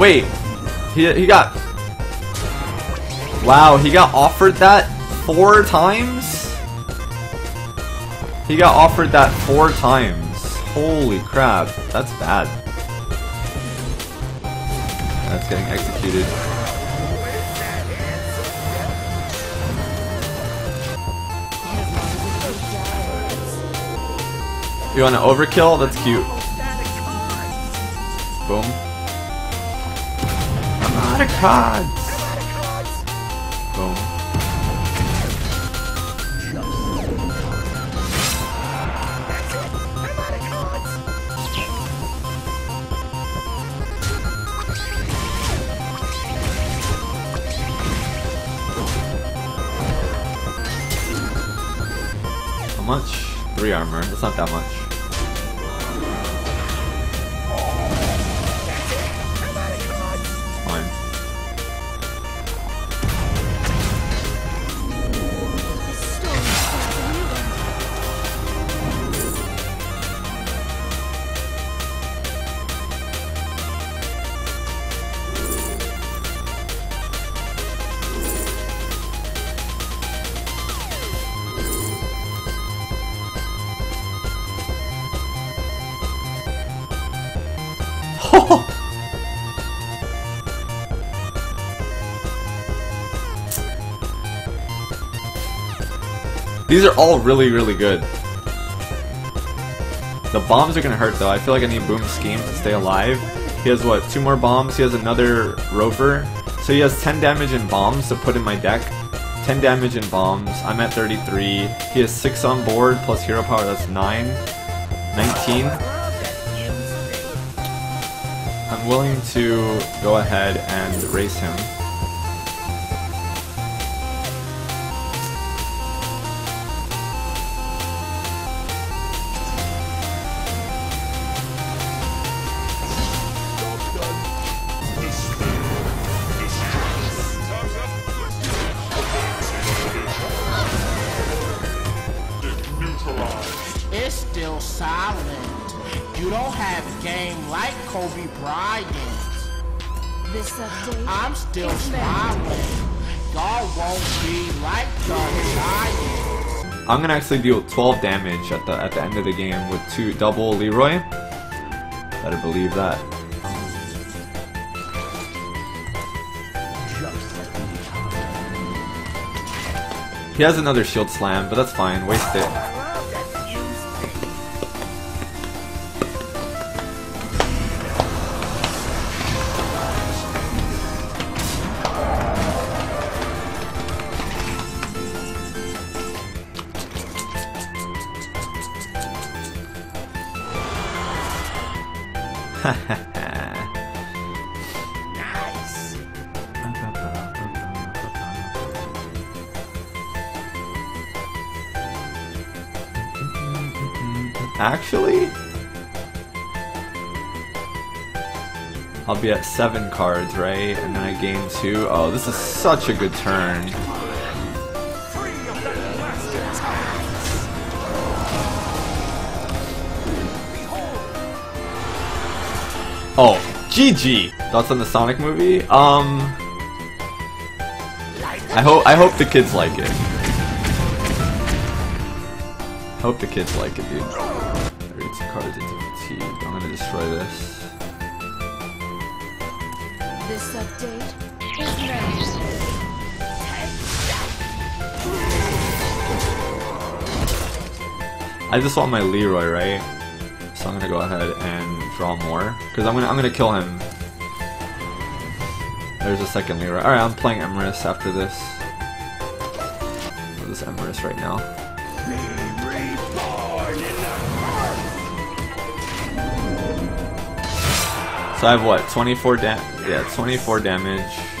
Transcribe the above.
Wait, he, he got... Wow, he got offered that four times? He got offered that four times. Holy crap, that's bad. That's getting executed. You want to overkill? That's cute. Boom. Boom. How much? Three armor. That's not that much. These are all really, really good. The bombs are gonna hurt though. I feel like I need Boom Scheme to stay alive. He has what, two more bombs? He has another rover. So he has 10 damage in bombs to put in my deck. 10 damage in bombs. I'm at 33. He has 6 on board plus hero power, that's 9. 19. I'm willing to go ahead and race him. You don't have game like Kobe Bryant. This update I'm still is meant smiling. God won't be like the Giants. I'm gonna actually deal 12 damage at the at the end of the game with two double Leeroy. Better believe that. He has another shield slam, but that's fine. Waste it. Actually, I'll be at seven cards, right? And then I gain two. Oh, this is such a good turn. Oh, GG. Thoughts on the Sonic movie? Um, I hope I hope the kids like it. I Hope the kids like it, dude. Read some cards into fatigue. I'm gonna destroy this. This update is meant I just want my Leeroy, right? So I'm gonna go ahead and draw more because I'm gonna I'm gonna kill him. There's a second Leeroy. All right, I'm playing Emeriss after this. This Emeriss right now. So I have what? 24 dam. Yeah, 24 damage.